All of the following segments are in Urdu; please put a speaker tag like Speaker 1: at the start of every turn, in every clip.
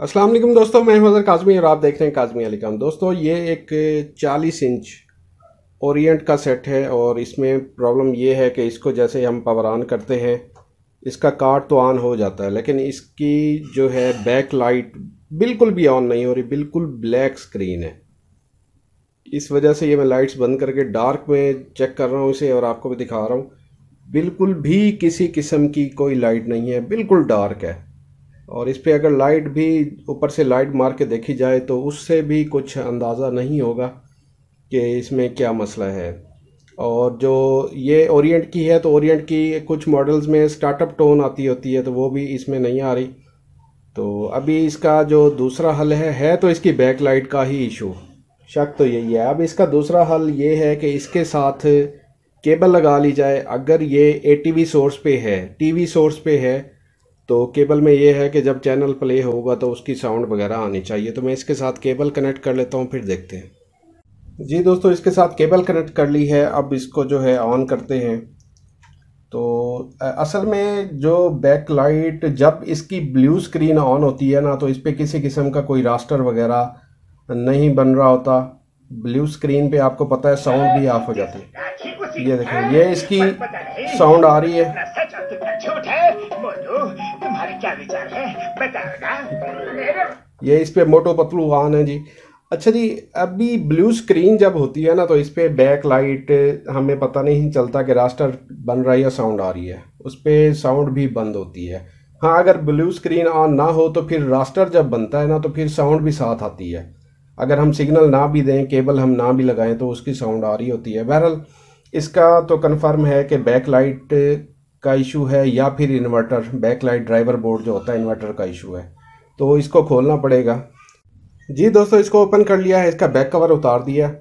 Speaker 1: السلام علیکم دوستوں میں حضر کاظمی اور آپ دیکھ رہے ہیں کاظمی علی کام۔ دوستوں یہ ایک چالیس انچ اورینٹ کا سیٹ ہے اور اس میں پرابلم یہ ہے کہ اس کو جیسے ہم پاور آن کرتے ہیں، اس کا کارڈ تو آن ہو جاتا ہے، لیکن اس کی جو ہے بیک لائٹ بالکل بھی آن نہیں ہو رہی، بالکل بلیک سکرین ہے۔ اس وجہ سے یہ میں لائٹس بند کر کے ڈارک میں چیک کر رہا ہوں اسے اور آپ کو بھی دکھا رہا ہوں۔ بالکل بھی کسی قسم کی کوئی لائٹ نہیں ہے، بالکل ڈارک ہے۔ اور اس پہ اگر لائٹ بھی اوپر سے لائٹ مار کے دیکھی جائے تو اس سے بھی کچھ اندازہ نہیں ہوگا کہ اس میں کیا مسئلہ ہے۔ اور جو یہ اورینٹ کی ہے تو اورینٹ کی کچھ ماڈلز میں سٹارٹ اپ ٹون آتی ہوتی ہے تو وہ بھی اس میں نہیں آ رہی۔ تو ابھی اس کا جو دوسرا حل ہے ہے تو اس کی بیک لائٹ کا ہی ایشو شک تو یہی ہے۔ اب اس کا دوسرا حل یہ ہے کہ اس کے ساتھ کیبل لگا لی جائے۔ اگر یہ اے ٹی وی سورس پہ ہے ٹی وی سورس پہ ہے تو کیبل میں یہ ہے کہ جب چینل پلے ہوگا تو اس کی ساؤنڈ وغیرہ آنی چاہیے تو میں اس کے ساتھ کیبل کنیکٹ کر لیتا ہوں، پھر دیکھتے ہیں۔ جی دوستو، اس کے ساتھ کیبل کنیکٹ کر لی ہے، اب اس کو جو ہے آن کرتے ہیں۔ تو، اصل میں جو بیک لائٹ، جب اس کی بلیو سکرین آن ہوتی ہے نا، تو اس پہ کسی قسم کا کوئی راسٹر وغیرہ نہیں بن رہا ہوتا۔ بلیو سکرین پہ آپ کو پتہ ہے، ساؤنڈ بھی آف ہو جاتی ہے۔ یہ دیکھیں، یہ اس کی ساؤنڈ آ رہی ہے۔ یہ اس پہ موٹو پتلو ہاں آن ہے جی۔ اچھا جی ابھی بلیو سکرین جب ہوتی ہے نا تو اس پہ بیک لائٹ ہمیں پتہ نہیں چلتا کہ راسٹر بن رہا ہے یا ساؤنڈ آ رہی ہے۔ اس پہ ساؤنڈ بھی بند ہوتی ہے۔ ہاں اگر بلیو سکرین آن نہ ہو تو پھر راسٹر جب بنتا ہے نا تو پھر ساؤنڈ بھی ساتھ آتی ہے۔ اگر ہم سگنل نہ بھی دیں، کیبل ہم نہ بھی لگائیں تو اس کی ساؤنڈ آ رہی ہوتی ہے۔ بہرحال، اس کا تو کنفرم ہے کہ بیک لائٹ کا ایشو ہے یا پھر inverter back light driver board جو ہوتا ہے انورٹر کا ایشو ہے، تو اس کو کھولنا پڑے گا۔ جی دوستو، اس کو اوپن کر لیا ہے، اس کا بیک کور اتار دیا۔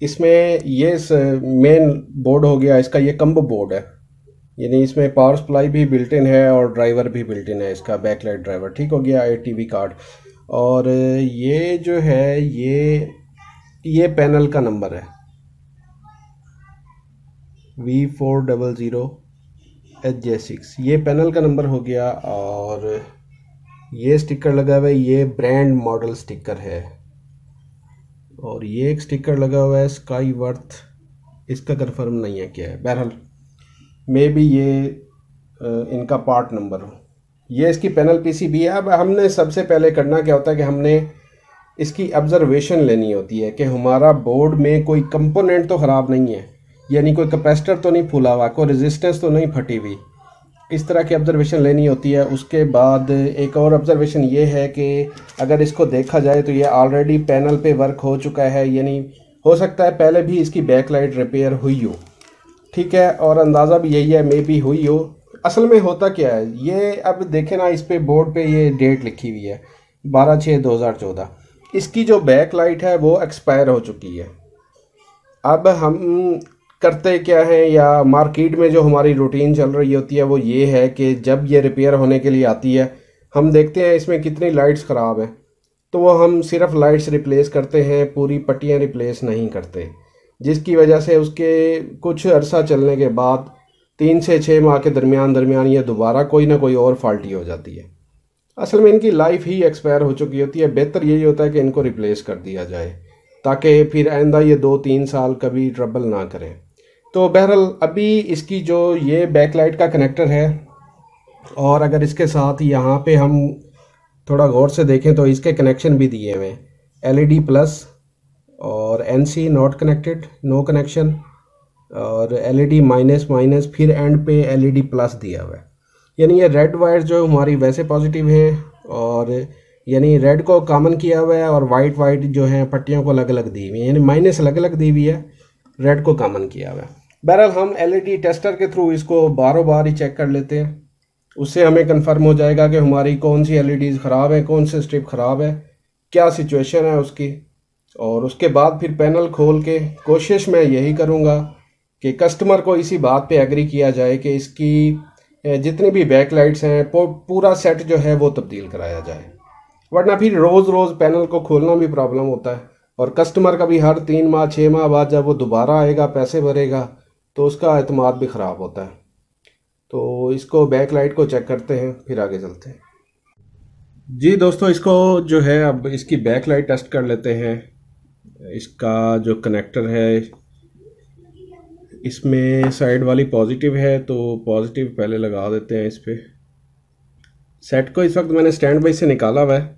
Speaker 1: اس میں یہ مین بورڈ ہو گیا، اس کا یہ کمبو بورڈ ہے۔ یعنی اس میں پاور سپلائی بھی بلٹ ان ہے اور ڈرائیور بھی بلٹ ان ہے اس کا بیک لائٹ ڈرائیور ٹھیک ہو گیا اے ٹی وی کارڈ اور یہ جو ہے، یہ یہ پینل کا نمبر ہے۔ V four double zero H J six یہ پینل کا نمبر ہو گیا اور یہ سٹیکر لگا ہوا ہے، یہ برینڈ ماڈل سٹیکر ہے۔ اور یہ ایک سٹیکر لگا ہوا ہے اسکائی ورتھ اس کا کنفرم نہیں ہے کیا ہے۔ بہرحال مے بھی یہ ان کا پارٹ نمبر ہو۔ یہ اس کی پینل پی سی بھی ہے۔ اب ہم نے سب سے پہلے کرنا کیا ہوتا ہے کہ ہم نے اس کی آبزرویشن لینی ہوتی ہے کہ ہمارا بورڈ میں کوئی کمپوننٹ تو خراب نہیں ہے۔ یعنی کوئی کپیسٹر تو نہیں پھولا ہوا، کوئی ریزسٹنس تو نہیں پھٹی ہوئی۔ اس طرح کی آبزرویشن لینی ہوتی ہے۔ اس کے بعد ایک اور آبزرویشن یہ ہے کہ اگر اس کو دیکھا جائے تو یہ آلریڈی پینل پہ ورک ہو چکا ہے۔ یعنی ہو سکتا ہے پہلے بھی اس کی بیک لائٹ ریپیئر ہوئی ہو۔ ٹھیک ہے؟ اور اندازہ بھی یہی ہے مے بھی ہوئی ہو۔ اصل میں ہوتا کیا ہے؟ یہ اب دیکھیں نا، اس پہ بورڈ پہ یہ ڈیٹ لکھی ہوئی ہے، بارہ چھ دو ہزار چودہ۔ اس کی جو بیک لائٹ ہے وہ ایکسپائر ہو چکی ہے۔ اب ہم کرتے کیا ہیں یا مارکیٹ میں جو ہماری روٹین چل رہی ہوتی ہے وہ یہ ہے کہ جب یہ ریپیئر ہونے کے لیے آتی ہے، ہم دیکھتے ہیں اس میں کتنی لائٹس خراب ہیں۔ تو وہ ہم صرف لائٹس ریپلیس کرتے ہیں، پوری پٹیاں ریپلیس نہیں کرتے۔ جس کی وجہ سے اس کے کچھ عرصہ چلنے کے بعد تین سے چھ ماہ کے درمیان درمیان یہ دوبارہ کوئی نہ کوئی اور فالٹی ہو جاتی ہے۔ اصل میں ان کی لائف ہی ایکسپائر ہو چکی ہوتی ہے۔ بہتر یہی ہوتا ہے کہ ان کو ریپلیس کر دیا جائے، تاکہ پھر آئندہ یہ دو تین سال کبھی ٹربل نہ کریں۔ تو بہرحال ابھی اس کی جو یہ بیک لائٹ کا کنیکٹر ہے، اور اگر اس کے ساتھ یہاں پہ ہم تھوڑا غور سے دیکھیں تو اس کے کنیکشن بھی دیے ہوئے ہیں۔ ایل ای ڈی پلس اور N C not connected no connection اور L E D minus minus پھر اینڈ پہ ایل ای ڈی پلس دیا ہوا ہے۔ یعنی یہ ریڈ وائر جو ہماری ویسے پازیٹیو ہیں، اور یعنی ریڈ کو کامن کیا ہوا ہے اور وائٹ وائٹ جو ہیں، پٹیوں کو الگ الگ دی ہوئی ہیں۔ یعنی مائنس الگ الگ دی ہوئی ہے ریڈ کو کامن کیا ہوا ہے۔ بہرحال ہم ایل ای ڈی ٹیسٹر کے تھرو اس کو باروں بار ہی چیک کر لیتے ہیں۔ اس سے ہمیں کنفرم ہو جائے گا کہ ہماری کون سی ایل ای ڈیز خراب ہیں، کون سے اسٹرپ خراب ہے، کیا سچویشن ہے اس کی۔ اور اس کے بعد پھر پینل کھول کے کوشش میں یہی کروں گا کہ کسٹمر کو اسی بات پہ ایگری کیا جائے کہ اس کی جتنی بھی بیک لائٹس ہیں پورا سیٹ جو ہے وہ تبدیل کرایا جائے۔ ورنہ پھر روز روز پینل کو کھولنا بھی پرابلم ہوتا ہے۔ اور کسٹمر کا بھی ہر تین ماہ، چھ ماہ بعد جب وہ دوبارہ آئے گا، پیسے بھرے گا تو اس کا اعتماد بھی خراب ہوتا ہے۔ تو اس کو بیک لائٹ کو چیک کرتے ہیں، پھر آگے چلتے ہیں۔ جی دوستو، اس کو جو ہے، اب اس کی بیک لائٹ ٹیسٹ کر لیتے ہیں۔ اس کا جو کنیکٹر ہے، اس میں سائڈ والی پازیٹیو ہے، تو پازیٹیو پہلے لگا دیتے ہیں اس پہ۔ سیٹ کو اس وقت میں نے سٹینڈ بائی سے نکالا ہوا ہے۔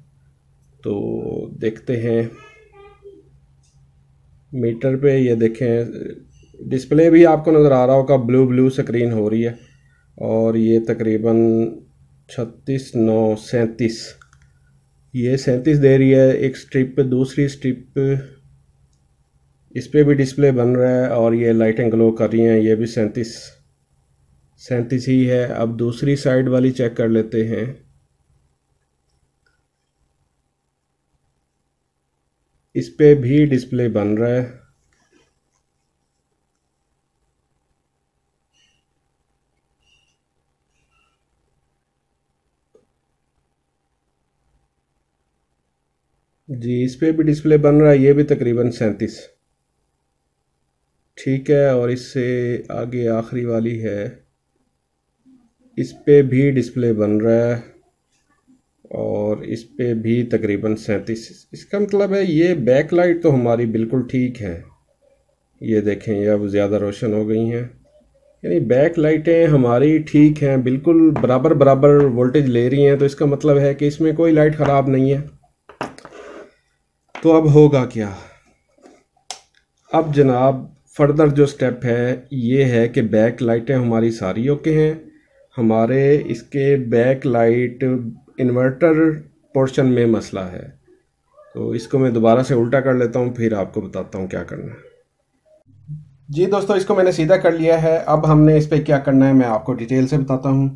Speaker 1: تو دیکھتے ہیں۔ میٹر پہ یہ دیکھیں ڈسپلے بھی آپ کو نظر آ رہا ہوگا، بلو بلو سکرین ہو رہی ہے۔ اور یہ تقریباً چھتیس، نو، سینتیس۔ یہ سینتیس دے رہی ہے، ایک سٹرپ پہ دوسری سٹرپ۔ اس پہ بھی ڈسپلے بن رہا ہے اور یہ لائٹیں گلو کر رہی ہیں، یہ بھی سینتیس۔ سینتیس ہی ہے۔ اب دوسری سائڈ والی چیک کر لیتے ہیں۔ اس پہ بھی ڈسپلے بن رہا ہے۔ جی اس پہ بھی ڈسپلے بن رہا ہے، یہ بھی تقریباً سینتیس۔ ٹھیک ہے، اور اس سے آگے آخری والی ہے۔ اس پہ بھی ڈسپلے بن رہا ہے، اور اس پہ بھی تقریباً سینتیس۔ اس کا مطلب ہے، یہ بیک لائٹ تو ہماری بالکل ٹھیک ہے۔ یہ دیکھیں، یہ اب زیادہ روشن ہو گئی ہیں۔ یعنی بیک لائٹیں ہماری ٹھیک ہیں، بالکل برابر برابر وولٹیج لے رہی ہیں۔ تو اس کا مطلب ہے کہ اس میں کوئی لائٹ خراب نہیں ہے۔ تو اب ہوگا کیا؟ اب جناب فردر جو سٹیپ ہے، یہ ہے کہ بیک لائٹیں ہماری ساری اوکے ہیں۔ ہمارے اس کے بیک لائٹ انورٹر پورشن میں مسئلہ ہے۔ تو اس کو میں دوبارہ سے الٹا کر لیتا ہوں، پھر آپ کو بتاتا ہوں کیا کرنا ہے۔ جی دوستو، اس کو میں نے سیدھا کر لیا ہے۔ اب ہم نے اس پہ کیا کرنا ہے، میں آپ کو ڈیٹیل سے بتاتا ہوں۔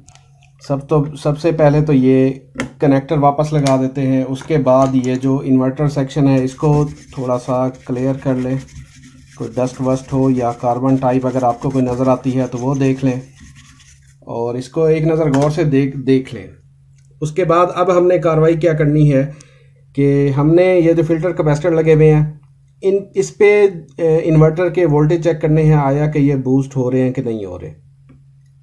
Speaker 1: سب تو سب سے پہلے تو یہ کنیکٹر واپس لگا دیتے ہیں۔ اس کے بعد یہ جو انورٹر سیکشن ہے، اس کو تھوڑا سا کلیئر کر لیں۔ کوئی ڈسٹ وسٹ ہو یا کاربن ٹائپ اگر آپ کو کوئی نظر آتی ہے تو وہ دیکھ لیں۔ اور اس کو ایک نظر غور سے دیکھ دیکھ لیں۔ اس کے بعد اب ہم نے کاروائی کیا کرنی ہے کہ ہم نے یہ جو فلٹر کپیسٹر لگے ہوئے ہیں، ان اس پہ انورٹر کے وولٹیج چیک کرنے ہیں۔ آیا کہ یہ بوسٹ ہو رہے ہیں کہ نہیں ہو رہے۔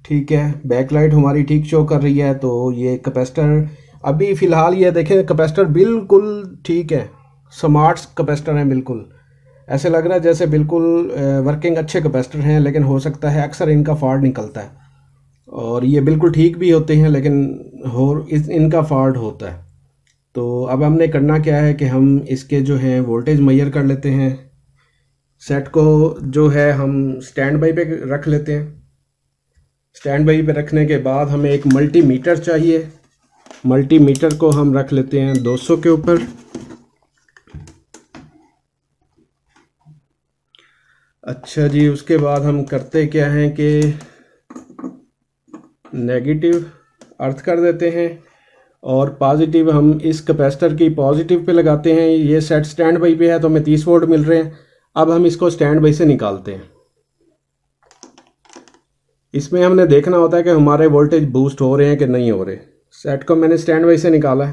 Speaker 1: ٹھیک ہے بیک لائٹ ہماری ٹھیک شو کر رہی ہے، تو یہ کپیسٹر ابھی فی الحال یہ دیکھیں کپیسٹر بالکل ٹھیک ہے سمارٹس کپیسٹر ہیں بالکل۔ ایسے لگ رہا ہے جیسے بالکل ورکنگ اچھے کپیسٹر ہیں، لیکن ہو سکتا ہے اکثر ان کا فالٹ نکلتا ہے۔ اور یہ بالکل ٹھیک بھی ہوتے ہیں، لیکن ہو ان کا فالٹ ہوتا ہے۔ تو اب ہم نے کرنا کیا ہے کہ ہم اس کے جو ہیں وولٹیج میئر کر لیتے ہیں۔ سیٹ کو جو ہے، ہم سٹینڈ بائی پہ رکھ لیتے ہیں۔ سٹینڈ بائی پہ رکھنے کے بعد ہمیں ایک ملٹی میٹر چاہیے۔ ملٹی میٹر کو ہم رکھ لیتے ہیں دو سو کے اوپر۔ اچھا جی اس کے بعد ہم کرتے کیا ہیں کہ نیگیٹو ارتھ کر دیتے ہیں اور پازیٹیو ہم اس کپیسٹر کی پازیٹیو پہ لگاتے ہیں۔ یہ سیٹ سٹینڈ بائی پہ ہے تو ہمیں تیس وولٹ مل رہے ہیں۔ اب ہم اس کو سٹینڈ بائی سے نکالتے ہیں۔ اس میں ہم نے دیکھنا ہوتا ہے کہ ہمارے وولٹیج بوسٹ ہو رہے ہیں کہ نہیں ہو رہے۔ سیٹ کو میں نے سٹینڈ بائی سے نکالا ہے۔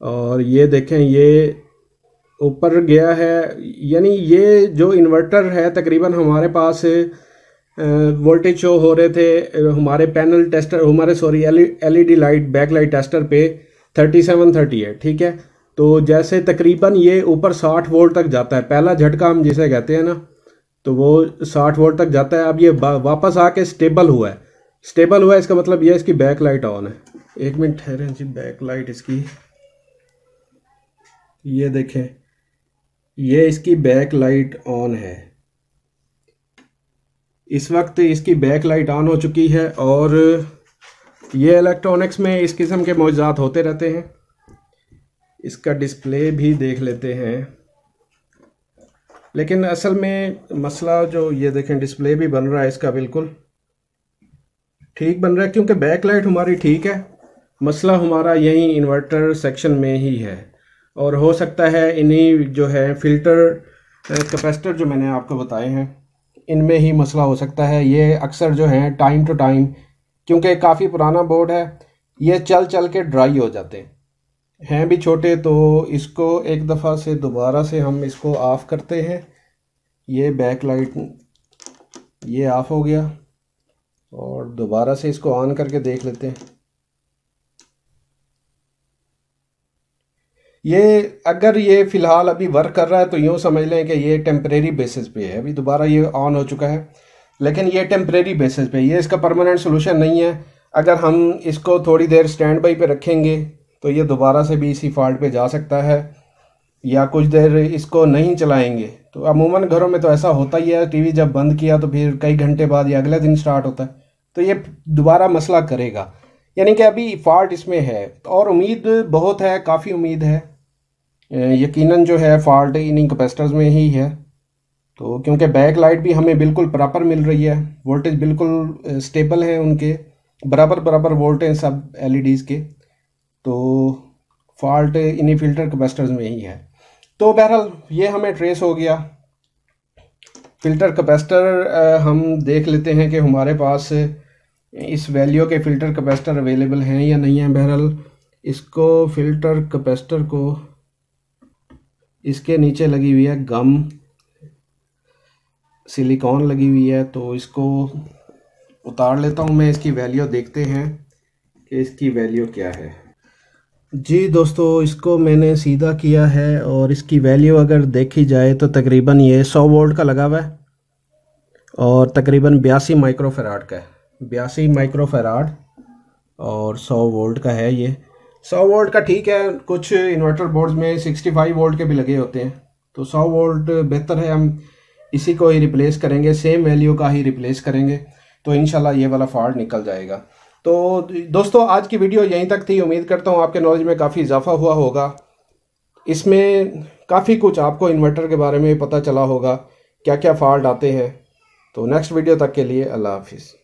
Speaker 1: اور یہ دیکھیں، یہ اوپر گیا ہے۔ یعنی یہ جو انورٹر ہے، تقریباً ہمارے پاس وولٹیج شو ہو رہے تھے۔ ہمارے پینل ٹیسٹر ہمارے sorry L E D light backlight tester پہ تھرٹی سیون تھرٹی ہے ٹھیک ہے؟ تو جیسے تقریباً یہ اوپر ساٹھ وولٹ تک جاتا ہے۔ پہلا جھٹکا ہم جسے کہتے ہیں نا تو وہ ساٹھ وولٹ تک جاتا ہے، اب یہ واپس آ کے سٹیبل ہوا ہے۔ سٹیبل ہوا ہے، اس کا مطلب یہ اس کی بیک لائٹ آن ہے۔ ایک منٹ ٹھہرے جی بیک لائٹ اس کی۔ یہ دیکھیں۔ یہ اس کی بیک لائٹ آن ہے۔ اس وقت اس کی بیک لائٹ آن ہو چکی ہے اور یہ الیکٹرانکس میں اس قسم کے معجزات ہوتے رہتے ہیں۔ اس کا ڈسپلے بھی دیکھ لیتے ہیں۔ لیکن اصل میں مسئلہ جو یہ دیکھیں ڈسپلے بھی بن رہا ہے اس کا بالکل۔ ٹھیک بن رہا ہے کیونکہ بیک لائٹ ہماری ٹھیک ہے۔ مسئلہ ہمارا یہیں انورٹر سیکشن میں ہی ہے۔ اور ہو سکتا ہے انہی جو ہے فلٹر کپیسٹر جو میں نے آپ کو بتائے ہیں، ان میں ہی مسئلہ ہو سکتا ہے۔ یہ اکثر جو ہیں ٹائم ٹو ٹائم کیونکہ کافی پرانا بورڈ ہے، یہ چل چل کے ڈرائی ہو جاتے ہیں۔ ہیں بھی چھوٹے تو اس کو ایک دفعہ سے دوبارہ سے ہم اس کو آف کرتے ہیں۔ یہ بیک لائٹ یہ آف ہو گیا اور دوبارہ سے اس کو آن کر کے دیکھ لیتے ہیں۔ یہ اگر یہ فی الحال ابھی ورک کر رہا ہے تو یوں سمجھ لیں کہ یہ ٹیمپریری بیسس پہ ہے۔ ابھی دوبارہ یہ آن ہو چکا ہے۔ لیکن یہ ٹیمپریری بیسس پہ یہ اس کا پرماننٹ سولوشن نہیں ہے۔ اگر ہم اس کو تھوڑی دیر سٹینڈ بائی پہ رکھیں گے تو یہ دوبارہ سے بھی اسی فالٹ پہ جا سکتا ہے یا کچھ دیر اس کو نہیں چلائیں گے۔ تو عموماً گھروں میں تو ایسا ہوتا ہی ہے، ٹی وی جب بند کیا تو پھر کئی گھنٹے بعد یا اگلے دن سٹارٹ ہوتا ہے۔ تو یہ دوبارہ مسئلہ کرے گا۔ یعنی کہ ابھی فالٹ اس میں ہے۔ اور امید بہت ہے، کافی امید ہے۔ یقیناً جو ہے فالٹ انہیں کپیسٹرز میں ہی ہے۔ تو کیونکہ بیک لائٹ بھی ہمیں بالکل پراپر مل رہی ہے۔ وولٹیج بالکل سٹیبل ہے ان کے۔ برابر برابر وولٹ ہیں سب ایل ای ڈیز کے۔ تو فالٹ انہیں فلٹر کپیسٹرز میں ہی ہے۔ تو بہرحال یہ ہمیں ٹریس ہو گیا۔ فلٹر کپیسٹر ہم دیکھ لیتے ہیں کہ ہمارے پاس اس ویلیو کے فلٹر کپیسٹر اویلیبل ہیں یا نہیں ہیں۔ بہرحال اس کو فلٹر کپیسٹر کو اس کے نیچے لگی ہوئی ہے گم۔ سلیکون لگی ہوئی ہے۔ تو اس کو اتار لیتا ہوں میں۔ اس کی ویلیو دیکھتے ہیں کہ اس کی ویلیو کیا ہے۔ جی دوستو، اس کو میں نے سیدھا کیا ہے اور اس کی ویلیو اگر دیکھی جائے تو تقریباً یہ سو وولٹ کا لگا ہوا ہے اور تقریباً بیاسی مائکرو فیراڈ کا ہے۔ بیاسی مائکرو فیراڈ اور سو وولٹ کا ہے یہ۔ سو وولٹ کا ٹھیک ہے، کچھ انورٹر بورڈز میں سکسٹی فائیو وولٹ کے بھی لگے ہوتے ہیں۔ تو سو وولٹ بہتر ہے، ہم اسی کو ہی ریپلیس کریں گے سیم ویلیو کا ہی ریپلیس کریں گے۔ تو انشاءاللہ یہ والا فالٹ نکل جائے گا۔ تو دوستو، آج کی ویڈیو یہیں تک تھی۔ امید کرتا ہوں آپ کے نالج میں کافی اضافہ ہوا ہوگا۔ اس میں کافی کچھ آپ کو انورٹر کے بارے میں پتہ چلا ہوگا کیا کیا فالٹ آتے ہیں۔ تو نیکسٹ ویڈیو تک کے لیے اللہ حافظ۔